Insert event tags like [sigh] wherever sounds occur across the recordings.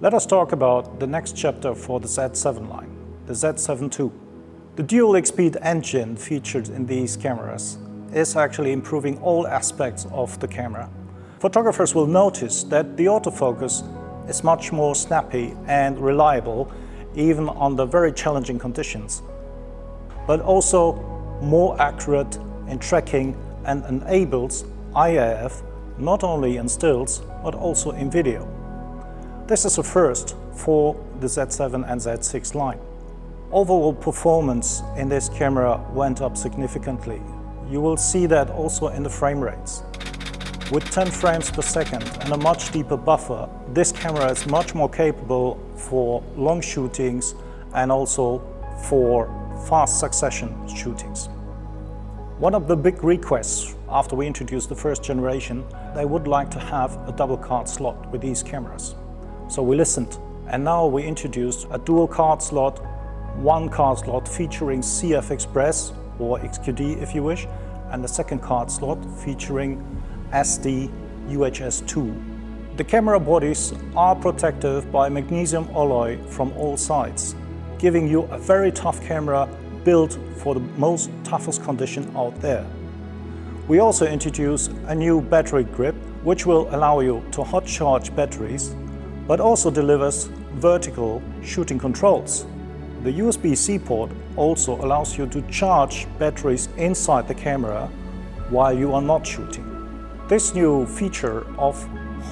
Let us talk about the next chapter for the Z7 line, the Z7 II. The dual EXPEED engine featured in these cameras is actually improving all aspects of the camera. Photographers will notice that the autofocus is much more snappy and reliable even under very challenging conditions, but also more accurate in tracking and enables IAF not only in stills but also in video. This is a first for the Z7 and Z6 line. Overall performance in this camera went up significantly. You will see that also in the frame rates. With 10 frames per second and a much deeper buffer, this camera is much more capable for long shootings and also for fast succession shootings. One of the big requests after we introduced the first generation, they would like to have a double card slot with these cameras. So we listened and now we introduced a dual card slot, one card slot featuring CFexpress or XQD if you wish, and the second card slot featuring SD UHS2. The camera bodies are protected by magnesium alloy from all sides, giving you a very tough camera built for the most toughest condition out there. We also introduce a new battery grip which will allow you to hot charge batteries but also delivers vertical shooting controls. The USB-C port also allows you to charge batteries inside the camera while you are not shooting. This new feature of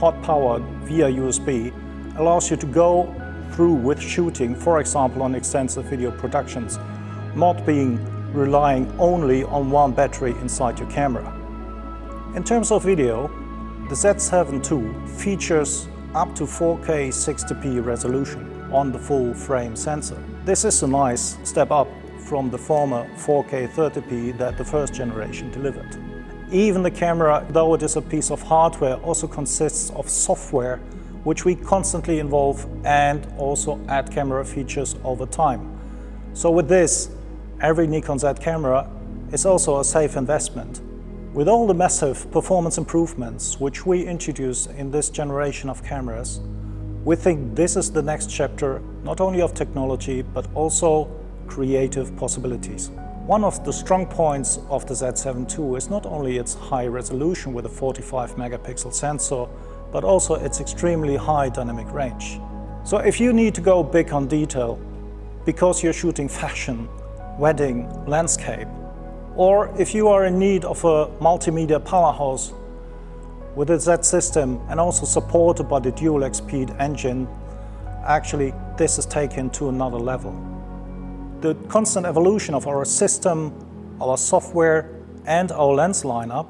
hot power via USB allows you to go through with shooting, for example on extensive video productions, not being relying only on one battery inside your camera. In terms of video, the Z7 II features up to 4K 60p resolution on the full frame sensor. This is a nice step up from the former 4K 30p that the first generation delivered. Even the camera, though it is a piece of hardware, also consists of software which we constantly involve and also add camera features over time. So with this, every Nikon Z camera is also a safe investment with all the massive performance improvements which we introduce in this generation of cameras, we think this is the next chapter not only of technology but also creative possibilities. One of the strong points of the Z7 II is not only its high resolution with a 45 megapixel sensor, but also its extremely high dynamic range. So if you need to go big on detail because you're shooting fashion, wedding, landscape, or if you are in need of a multimedia powerhouse with a Z system and also supported by the dual EXPEED engine, actually this is taken to another level. The constant evolution of our system, our software and our lens lineup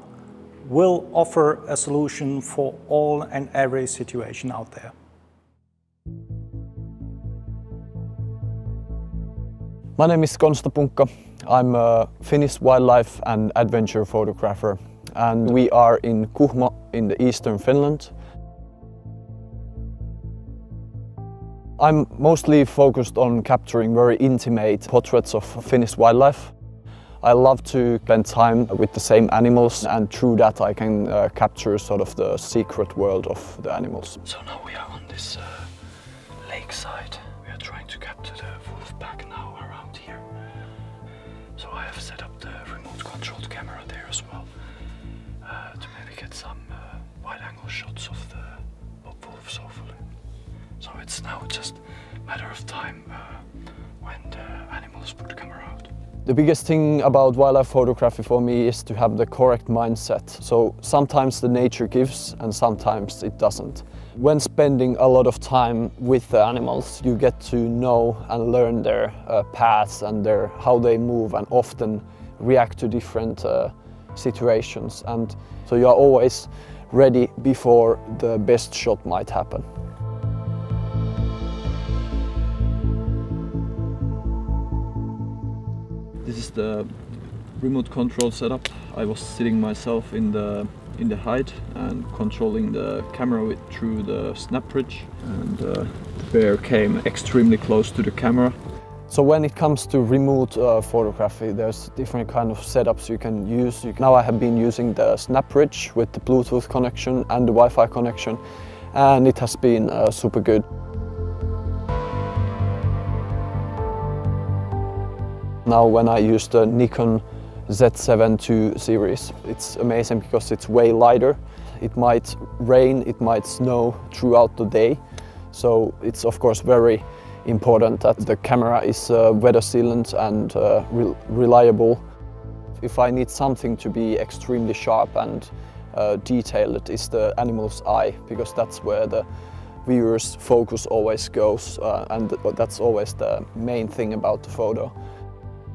will offer a solution for all and every situation out there. My name is Konsta Punkka. I'm a Finnish wildlife and adventure photographer and we are in Kuhmo in the eastern Finland. I'm mostly focused on capturing very intimate portraits of Finnish wildlife. I love to spend time with the same animals and through that I can uh, capture sort of the secret world of the animals. So now we are on this uh, lakeside. Just matter of time uh, when the animals the camera out. The biggest thing about wildlife photography for me is to have the correct mindset. So sometimes the nature gives and sometimes it doesn't. When spending a lot of time with the animals, you get to know and learn their uh, paths and their, how they move and often react to different uh, situations. And so you are always ready before the best shot might happen. This is the remote control setup. I was sitting myself in the in the height and controlling the camera with, through the SnapBridge and uh, the bear came extremely close to the camera. So when it comes to remote uh, photography, there's different kind of setups you can use. You can, now I have been using the SnapBridge with the Bluetooth connection and the Wi-Fi connection and it has been uh, super good. Now when I use the Nikon Z7 II series, it's amazing because it's way lighter. It might rain, it might snow throughout the day. So it's of course very important that the camera is uh, weather sealant and uh, re reliable. If I need something to be extremely sharp and uh, detailed, it is the animal's eye because that's where the viewer's focus always goes uh, and that's always the main thing about the photo.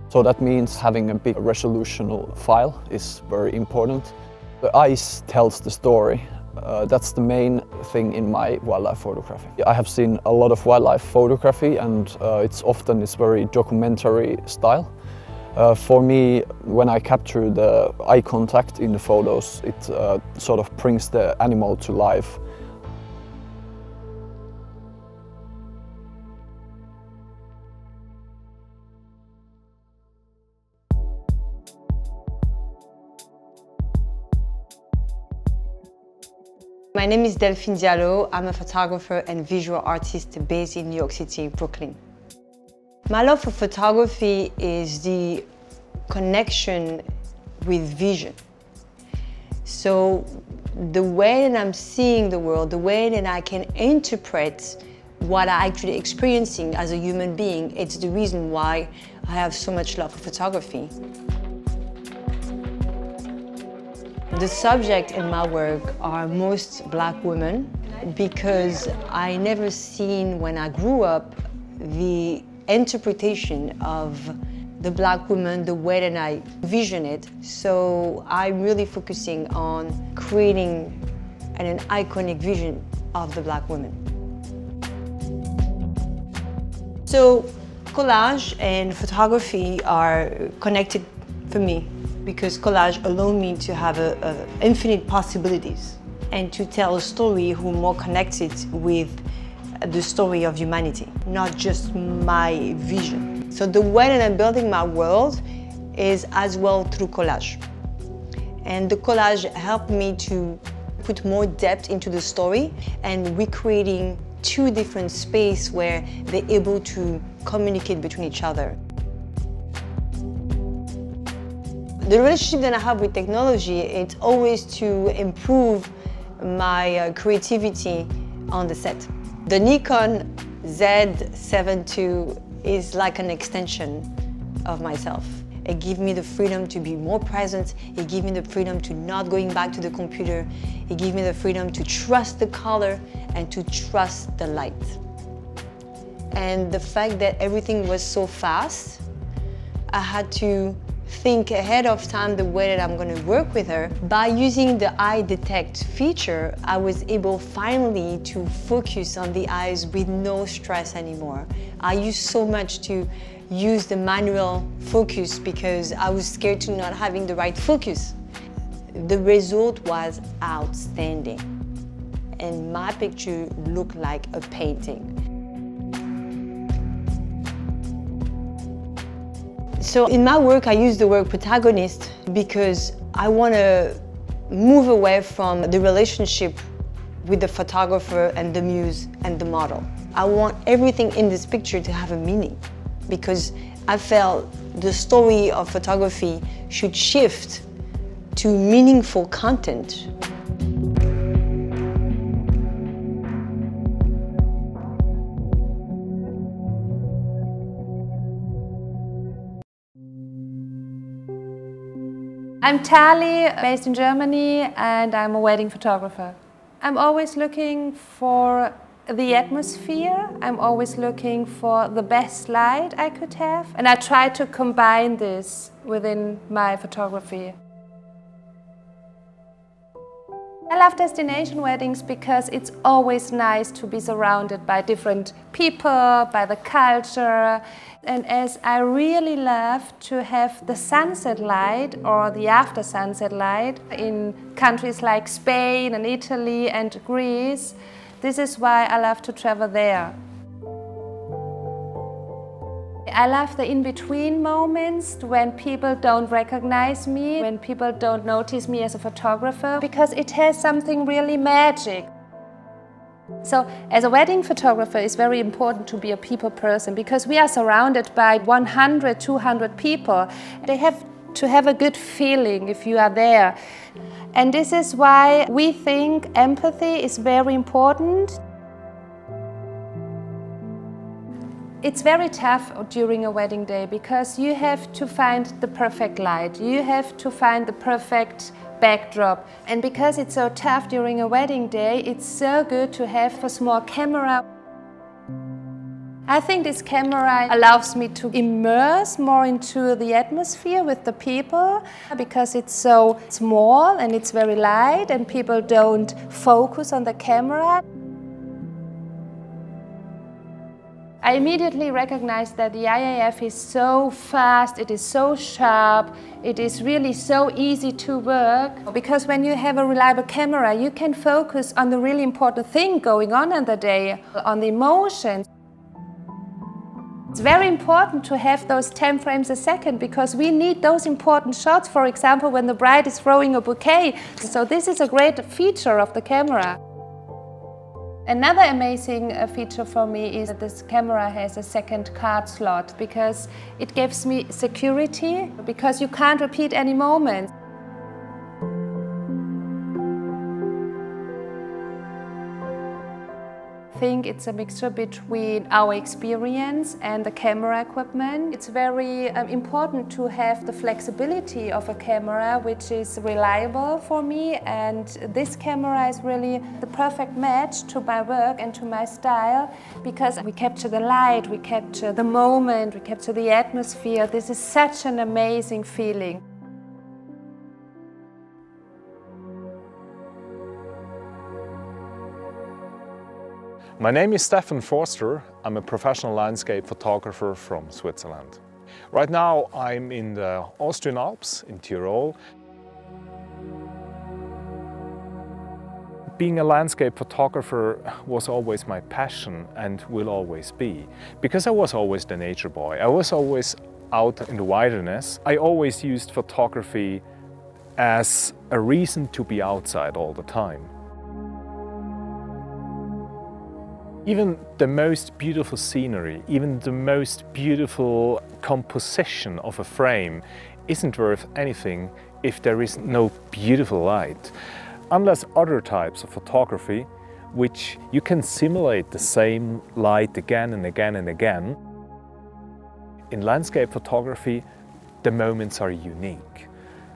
So that means having a big resolutional file is very important. The eyes tells the story. Uh, that's the main thing in my wildlife photography. I have seen a lot of wildlife photography and uh, it's often it's very documentary style. Uh, for me, when I capture the eye contact in the photos, it uh, sort of brings the animal to life. Name is Delphine Diallo. I'm a photographer and visual artist based in New York City, Brooklyn. My love for photography is the connection with vision. So the way that I'm seeing the world, the way that I can interpret what I'm actually experiencing as a human being, it's the reason why I have so much love for photography. The subject in my work are most black women because I never seen when I grew up the interpretation of the black woman the way that I vision it. So I'm really focusing on creating an, an iconic vision of the black woman. So collage and photography are connected for me because collage allows me to have a, a infinite possibilities and to tell a story who more connected with the story of humanity, not just my vision. So the way that I'm building my world is as well through collage. And the collage helped me to put more depth into the story and recreating two different spaces where they're able to communicate between each other. The relationship that I have with technology, it's always to improve my uh, creativity on the set. The Nikon Z7 II is like an extension of myself. It gives me the freedom to be more present. It gives me the freedom to not going back to the computer. It gives me the freedom to trust the color and to trust the light. And the fact that everything was so fast, I had to think ahead of time the way that I'm going to work with her. By using the eye detect feature, I was able finally to focus on the eyes with no stress anymore. I used so much to use the manual focus because I was scared to not having the right focus. The result was outstanding and my picture looked like a painting. So in my work, I use the word protagonist because I want to move away from the relationship with the photographer and the muse and the model. I want everything in this picture to have a meaning because I felt the story of photography should shift to meaningful content. I'm Tali, based in Germany, and I'm a wedding photographer. I'm always looking for the atmosphere. I'm always looking for the best light I could have. And I try to combine this within my photography. I love destination weddings because it's always nice to be surrounded by different people, by the culture. And as I really love to have the sunset light or the after sunset light in countries like Spain and Italy and Greece, this is why I love to travel there. I love the in-between moments when people don't recognize me, when people don't notice me as a photographer, because it has something really magic. So as a wedding photographer, it's very important to be a people person because we are surrounded by 100, 200 people. They have to have a good feeling if you are there. And this is why we think empathy is very important. It's very tough during a wedding day because you have to find the perfect light, you have to find the perfect backdrop. And because it's so tough during a wedding day, it's so good to have a small camera. I think this camera allows me to immerse more into the atmosphere with the people because it's so small and it's very light and people don't focus on the camera. I immediately recognized that the IAF is so fast, it is so sharp, it is really so easy to work. Because when you have a reliable camera, you can focus on the really important thing going on in the day, on the emotions. It's very important to have those 10 frames a second because we need those important shots, for example, when the bride is throwing a bouquet. So this is a great feature of the camera. Another amazing uh, feature for me is that this camera has a second card slot because it gives me security because you can't repeat any moments. Think it's a mixture between our experience and the camera equipment. It's very um, important to have the flexibility of a camera which is reliable for me and this camera is really the perfect match to my work and to my style because we capture the light, we capture the moment, we capture the atmosphere. This is such an amazing feeling. My name is Stefan Forster. I'm a professional landscape photographer from Switzerland. Right now I'm in the Austrian Alps in Tyrol. Being a landscape photographer was always my passion and will always be. Because I was always the nature boy. I was always out in the wilderness. I always used photography as a reason to be outside all the time. Even the most beautiful scenery, even the most beautiful composition of a frame isn't worth anything if there is no beautiful light. Unless other types of photography, which you can simulate the same light again and again and again, in landscape photography, the moments are unique.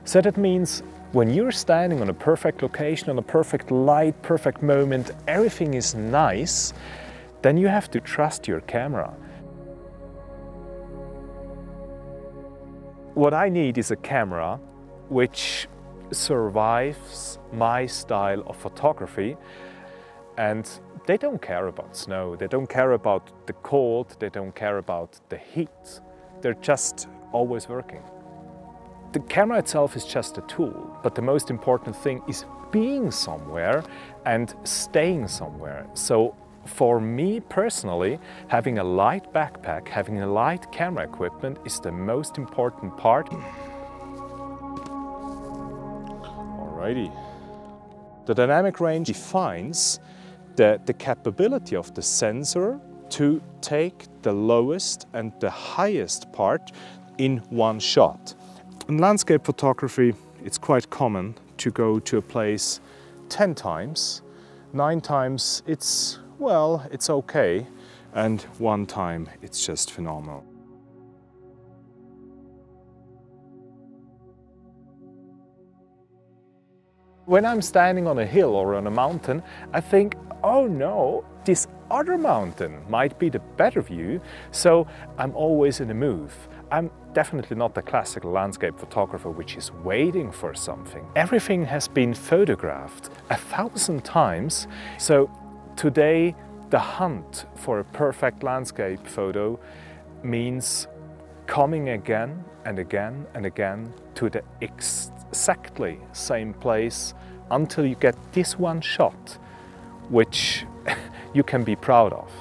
So that means when you're standing on a perfect location, on a perfect light, perfect moment, everything is nice, then you have to trust your camera. What I need is a camera which survives my style of photography and they don't care about snow, they don't care about the cold, they don't care about the heat. They're just always working. The camera itself is just a tool, but the most important thing is being somewhere and staying somewhere. So for me personally, having a light backpack, having a light camera equipment is the most important part. Alrighty. The dynamic range defines the, the capability of the sensor to take the lowest and the highest part in one shot. In landscape photography, it's quite common to go to a place 10 times. Nine times it's well, it's okay. And one time, it's just phenomenal. When I'm standing on a hill or on a mountain, I think, oh no, this other mountain might be the better view, so I'm always in a move. I'm definitely not the classical landscape photographer which is waiting for something. Everything has been photographed a thousand times, so Today, the hunt for a perfect landscape photo means coming again and again and again to the exactly same place until you get this one shot, which [laughs] you can be proud of.